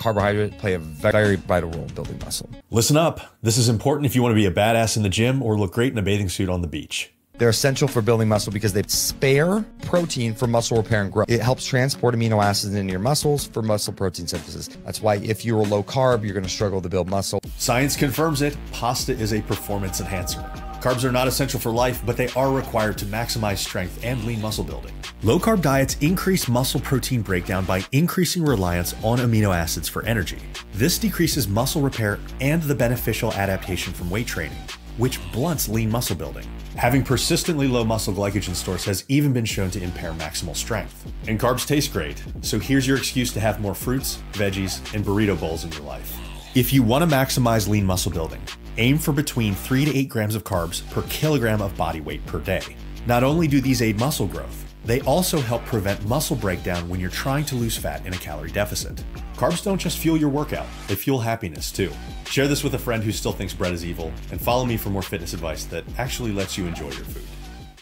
carbohydrates play a very vital role in building muscle. Listen up. This is important if you want to be a badass in the gym or look great in a bathing suit on the beach. They're essential for building muscle because they spare protein for muscle repair and growth. It helps transport amino acids into your muscles for muscle protein synthesis. That's why if you're low carb, you're going to struggle to build muscle. Science confirms it. Pasta is a performance enhancer. Carbs are not essential for life, but they are required to maximize strength and lean muscle building. Low carb diets increase muscle protein breakdown by increasing reliance on amino acids for energy. This decreases muscle repair and the beneficial adaptation from weight training, which blunts lean muscle building. Having persistently low muscle glycogen stores has even been shown to impair maximal strength. And carbs taste great, so here's your excuse to have more fruits, veggies, and burrito bowls in your life. If you want to maximize lean muscle building, aim for between 3 to 8 grams of carbs per kilogram of body weight per day. Not only do these aid muscle growth, they also help prevent muscle breakdown when you're trying to lose fat in a calorie deficit. Carbs don't just fuel your workout, they fuel happiness too. Share this with a friend who still thinks bread is evil, and follow me for more fitness advice that actually lets you enjoy your food.